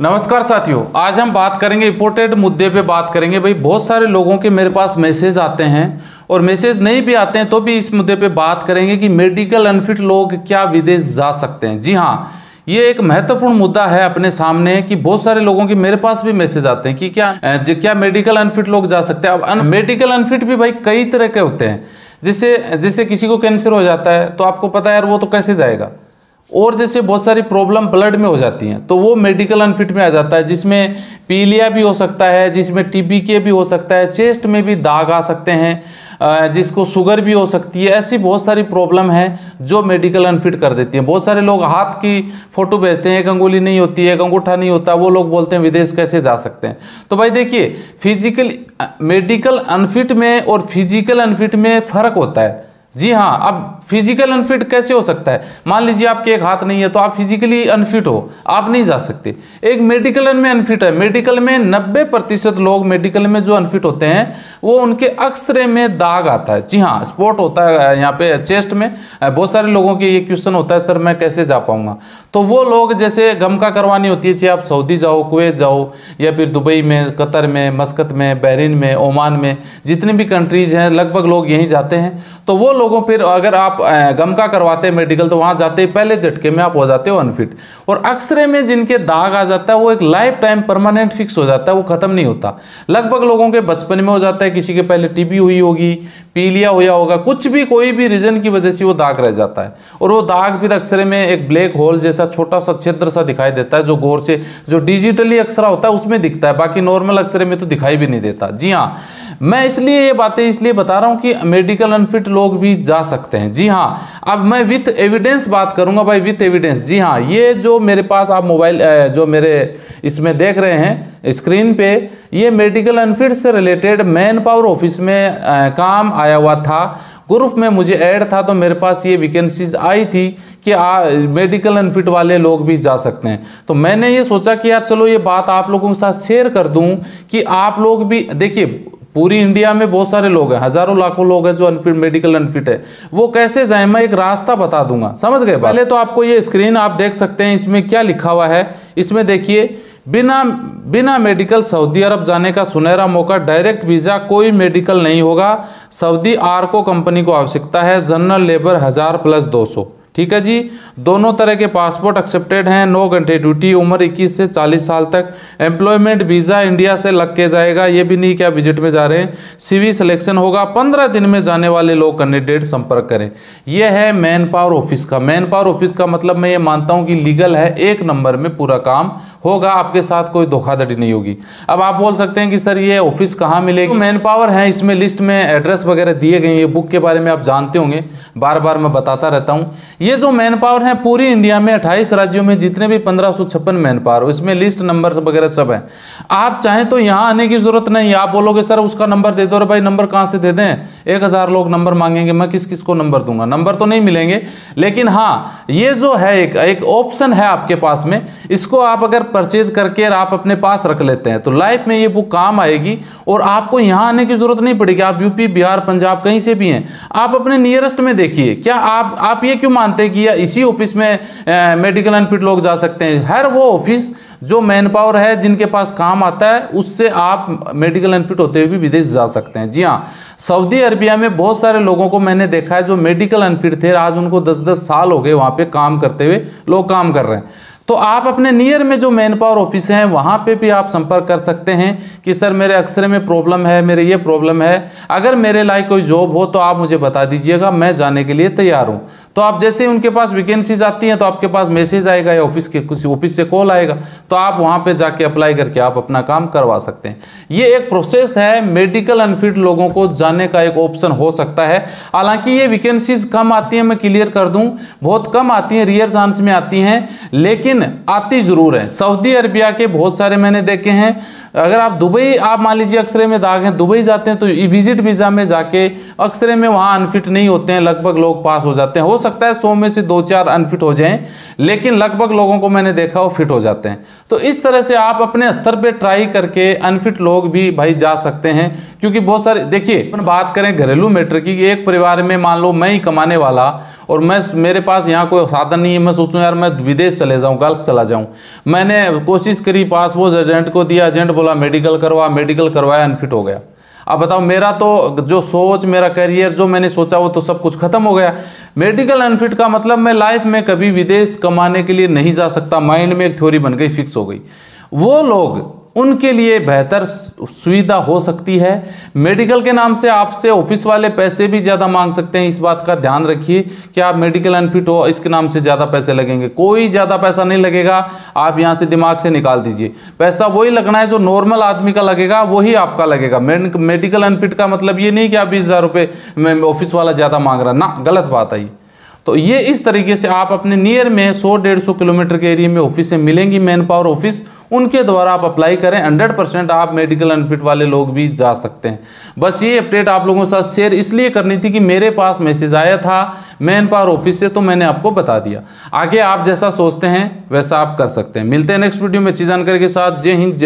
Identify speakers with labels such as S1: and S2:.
S1: नमस्कार साथियों आज हम बात करेंगे इम्पोर्टेंट मुद्दे पे बात करेंगे। भाई बहुत सारे लोगों के मेरे पास मैसेज आते हैं और मैसेज नहीं भी आते हैं तो भी इस मुद्दे पे बात करेंगे कि मेडिकल अनफिट लोग क्या विदेश जा सकते हैं। जी हाँ ये एक महत्वपूर्ण मुद्दा है अपने सामने कि बहुत सारे लोगों के मेरे पास भी मैसेज आते हैं कि क्या क्या मेडिकल अनफिट लोग जा सकते हैं। अब अन, मेडिकल अनफिट भी भाई कई तरह के होते हैं। जैसे जिससे किसी को कैंसर हो जाता है तो आपको पता है यार वो तो कैसे जाएगा। और जैसे बहुत सारी प्रॉब्लम ब्लड में हो जाती हैं तो वो मेडिकल अनफिट में आ जाता है, जिसमें पीलिया भी हो सकता है, जिसमें टीबी के भी हो सकता है चेस्ट में भी दाग आ सकते हैं जिसको शुगर भी हो सकती है, ऐसी बहुत सारी प्रॉब्लम है जो मेडिकल अनफिट कर देती है। बहुत सारे लोग हाथ की फ़ोटो भेजते हैं, एक अंगुली नहीं होती है एक अंगूठा नहीं होता, वो लोग बोलते हैं, विदेश कैसे जा सकते हैं? तो भाई देखिए फ़िज़िकल मेडिकल अनफिट में और फ़िज़िकल अनफिट में फ़र्क होता है। जी हाँ अब फ़िज़िकल अनफिट कैसे हो सकता है? मान लीजिए आपके एक हाथ नहीं है तो आप फिजिकली अनफिट हो, आप नहीं जा सकते। एक मेडिकल में अनफिट है। मेडिकल में 90 प्रतिशत लोग मेडिकल में जो अनफिट होते हैं, वो उनके अक्सरे में दाग आता है। जी हाँ स्पॉट होता है, यहाँ पे चेस्ट में। बहुत सारे लोगों के ये क्वेश्चन होता है, सर, मैं कैसे जा पाऊँगा? तो वो लोग जैसे गमका करवानी होती है, चाहे आप सऊदी जाओ, कुवैत जाओ, या फिर दुबई में, कतर में, मस्कत में, बहरीन में, ओमान में, जितने भी कंट्रीज़ हैं, लगभग लोग यहीं जाते हैं। तो वो लोगों फिर अगर आप गमका करवाते हैं मेडिकल तो वहाँ जाते ही पहले झटके में आप हो जाते हो अनफिट और अक्सरे में जिनके दाग आ जाता है, वो एक लाइफ टाइम परमानेंट फिक्स हो जाता है, वो खत्म नहीं होता। लगभग लोगों के बचपन में हो जाता है, किसी के पहले टीबी हुई होगी, पीलिया हुआ होगा, कुछ भी, कोई भी रीजन की वजह से वो दाग रह जाता है। और वो दाग फिर अक्सरे में एक ब्लैक होल जैसा छोटा सा छिद्र सा दिखाई देता है, जो गौर से, जो डिजिटली अक्सरा होता है, उसमें दिखता है, बाकी नॉर्मल अक्सरे में तो दिखाई भी नहीं देता। जी हाँ मैं इसलिए ये बातें इसलिए बता रहा हूँ कि मेडिकल अनफिट लोग भी जा सकते हैं। जी हाँ अब मैं विथ एविडेंस बात करूँगा भाई विथ एविडेंस जी हाँ ये जो मेरे पास आप मोबाइल जो मेरे इसमें देख रहे हैं स्क्रीन पे ये मेडिकल अनफिट से रिलेटेड मैन पावर ऑफ़िस में काम आया हुआ था। ग्रुप में मुझे ऐड था तो मेरे पास ये वैकेंसीज आई थी कि आ, मेडिकल अनफिट वाले लोग भी जा सकते हैं। तो मैंने ये सोचा कि यार चलो ये बात आप लोगों के साथ शेयर कर दूँ कि आप लोग भी देखिए पूरी इंडिया में बहुत सारे लोग हैं, हज़ारों लाखों लोग हैं जो अनफिट मेडिकल अनफिट है। वो कैसे जाए मैं एक रास्ता बता दूँगा, समझ गए पहले तो आपको ये स्क्रीन आप देख सकते हैं, इसमें क्या लिखा हुआ है? इसमें देखिए, बिना बिना मेडिकल सऊदी अरब जाने का सुनहरा मौका डायरेक्ट वीज़ा कोई मेडिकल नहीं होगा। सऊदी आरको कंपनी को आवश्यकता है जनरल लेबर हज़ार प्लस दो सौ। ठीक है जी? दोनों तरह के पासपोर्ट एक्सेप्टेड हैं, नौ घंटे ड्यूटी उम्र 21 से 40 साल तक। एम्प्लॉयमेंट वीज़ा इंडिया से लग के जाएगा, ये भी नहीं क्या विज़िट में जा रहे हैं। सीवी सिलेक्शन होगा 15 दिन में जाने वाले लोग कैंडिडेट संपर्क करें। यह है मैन पावर ऑफ़िस का। मैन पावर ऑफ़िस का मतलब मैं ये मानता हूँ कि लीगल है, एक नंबर में पूरा काम। होगा, आपके साथ कोई धोखाधड़ी नहीं होगी। अब आप बोल सकते हैं कि सर, ये ऑफ़िस कहाँ मिलेगी? तो मैन पावर है, इसमें लिस्ट में एड्रेस वगैरह दिए गए ये बुक के बारे में आप जानते होंगे। बार बार मैं बताता रहता हूँ। ये जो मैन पावर है, पूरी इंडिया में 28 राज्यों में जितने भी पंद्रह मैन पावर इसमें लिस्ट नंबर वगैरह सब है। आप चाहें तो यहाँ आने की ज़रूरत नहीं, आप बोलोगे, सर, उसका नंबर दे दो भाई नंबर कहाँ से दे दें? एक हज़ार लोग नंबर मांगेंगे, मैं किस किस को नंबर दूँगा? नंबर तो नहीं मिलेंगे, लेकिन हाँ ये जो है एक एक ऑप्शन है आपके पास में, इसको आप अगर परचेज करके आप अपने पास रख लेते हैं तो लाइफ में ये बुक काम आएगी और आपको यहाँ आने की ज़रूरत नहीं पड़ेगी। आप यूपी बिहार, पंजाब कहीं से भी हैं, आप अपने नियरेस्ट में देखिए, क्या आप आप ये क्यों मानते हैं कि या इसी ऑफ़िस में मेडिकल अनफिट लोग जा सकते हैं? हर वो ऑफ़िस जो मैन पावर है, जिनके पास काम आता है, उससे आप मेडिकल अनफिट होते हुए भी विदेश जा सकते हैं। जी हाँ सऊदी अरबिया में बहुत सारे लोगों को मैंने देखा है जो मेडिकल अनफिट थे। आज उनको 10-10 साल हो गए वहाँ पे काम करते हुए, लोग काम कर रहे हैं। तो आप अपने नियर में जो मैन पावर ऑफ़िस हैं, वहाँ पे भी आप संपर्क कर सकते हैं कि, सर, मेरे अक्सरे में प्रॉब्लम है, मेरे ये प्रॉब्लम है। अगर मेरे लायक कोई जॉब हो तो आप मुझे बता दीजिएगा, मैं जाने के लिए तैयार हूँ। तो आप जैसे ही उनके पास वैकेंसीज आती हैं तो आपके पास मैसेज आएगा या ऑफ़िस के किसी ऑफ़िस से कॉल आएगा तो आप वहाँ पे जाके अप्लाई करके आप अपना काम करवा सकते हैं। ये एक प्रोसेस है मेडिकल अनफिट लोगों को जाने का एक ऑप्शन हो सकता है। हालाँकि ये वैकेंसीज कम आती हैं, मैं क्लियर कर दूँ, बहुत कम आती हैं रियर चांस में आती हैं, लेकिन आती ज़रूर है। सऊदी अरबिया के बहुत सारे मैंने देखे हैं। अगर आप दुबई, आप मान लीजिए अक्सरे में दाग हैं, दुबई जाते हैं तो विज़िट वीज़ा में जाके अक्सरे में वहाँ अनफिट नहीं होते हैं, लगभग लोग पास हो जाते हैं। हो सकता है सौ में से दो चार अनफिट हो जाएँ, लेकिन लगभग लोगों को मैंने देखा वो फिट हो जाते हैं। तो इस तरह से आप अपने स्तर पे ट्राई करके अनफिट लोग भी भाई जा सकते हैं, क्योंकि बहुत सारे, देखिए, अपन बात करें घरेलू मैटर की एक परिवार में मान लो मैं ही कमाने वाला, और मैं मेरे पास यहाँ कोई साधन नहीं है, मैं सोचूं, यार, मैं विदेश चले जाऊँ गल्फ चला जाऊँ। मैंने कोशिश करी, पासपोर्ट एजेंट को दिया एजेंट बोला, मेडिकल करवा, मेडिकल करवाया अनफिट हो गया। अब बताओ, मेरा तो जो सोच, मेरा करियर जो मैंने सोचा, वो तो सब कुछ खत्म हो गया। मेडिकल अनफिट का मतलब मैं लाइफ में कभी विदेश कमाने के लिए नहीं जा सकता माइंड में एक थ्योरी बन गई फिक्स हो गई। वो लोग उनके लिए बेहतर सुविधा हो सकती है। मेडिकल के नाम से आपसे ऑफ़िस वाले पैसे भी ज़्यादा मांग सकते हैं। इस बात का ध्यान रखिए कि आप मेडिकल अनफिट हो इसके नाम से ज़्यादा पैसे लगेंगे। कोई ज़्यादा पैसा नहीं लगेगा। आप यहाँ से दिमाग से निकाल दीजिए। पैसा वही लगना है जो नॉर्मल आदमी का लगेगा, वही आपका लगेगा। मेडिकल अनफिट का मतलब ये नहीं कि आप बीस हज़ार ऑफ़िस वाला ज़्यादा मांग रहा। ना, गलत बात आई तो ये इस तरीके से आप अपने नियर में 100 डेढ़ सौ किलोमीटर के एरिया में ऑफ़िस मिलेंगी मैन पावर ऑफ़िस उनके द्वारा आप अप्लाई करें 100 परसेंट आप मेडिकल अनफिट वाले लोग भी जा सकते हैं। बस ये अपडेट आप लोगों के साथ शेयर इसलिए करनी थी कि मेरे पास मैसेज आया था मैन पावर ऑफ़िस से तो मैंने आपको बता दिया। आगे आप जैसा सोचते हैं, वैसा आप कर सकते हैं। मिलते हैं नेक्स्ट वीडियो में। चीज़ जानकारी के साथ। जय हिंद